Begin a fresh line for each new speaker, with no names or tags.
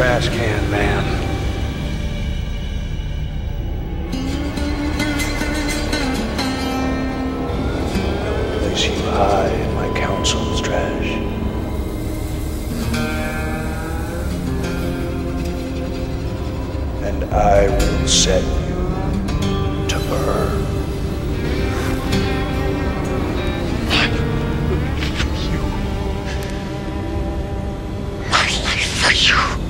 trash can, man. Place you high in my council's trash. And I will set you to burn. you.